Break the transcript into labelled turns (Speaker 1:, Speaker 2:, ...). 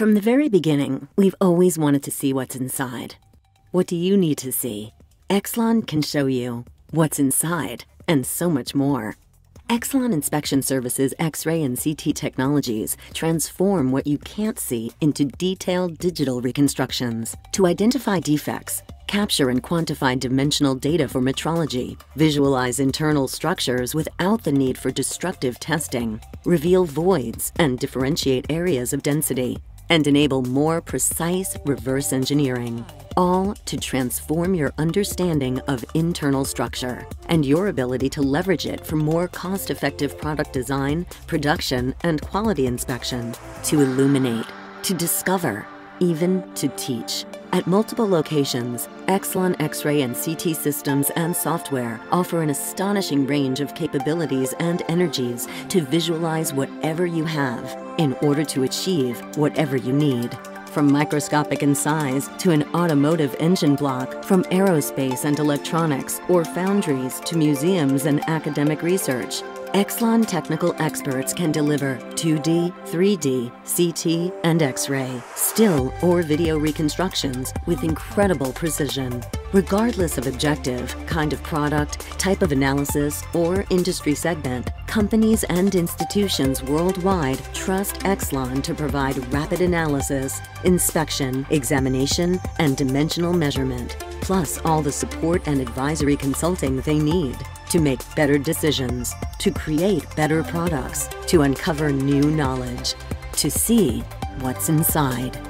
Speaker 1: From the very beginning, we've always wanted to see what's inside. What do you need to see? YXLON can show you what's inside and so much more. YXLON Inspection Services X ray and CT technologies transform what you can't see into detailed digital reconstructions to identify defects, capture and quantify dimensional data for metrology, visualize internal structures without the need for destructive testing, reveal voids and differentiate areas of density, and enable more precise reverse engineering, all to transform your understanding of internal structure and your ability to leverage it for more cost effective product design, production, and quality inspection, to illuminate, to discover, even to teach. At multiple locations, YXLON X-ray and CT systems and software offer an astonishing range of capabilities and energies to visualize whatever you have in order to achieve whatever you need. From microscopic in size to an automotive engine block, from aerospace and electronics or foundries to museums and academic research, YXLON technical experts can deliver 2D, 3D, CT, and X-ray, still or video reconstructions with incredible precision. Regardless of objective, kind of product, type of analysis, or industry segment, companies and institutions worldwide trust YXLON to provide rapid analysis, inspection, examination, and dimensional measurement, plus all the support and advisory consulting they need to make better decisions, to create better products, to uncover new knowledge, to see what's inside.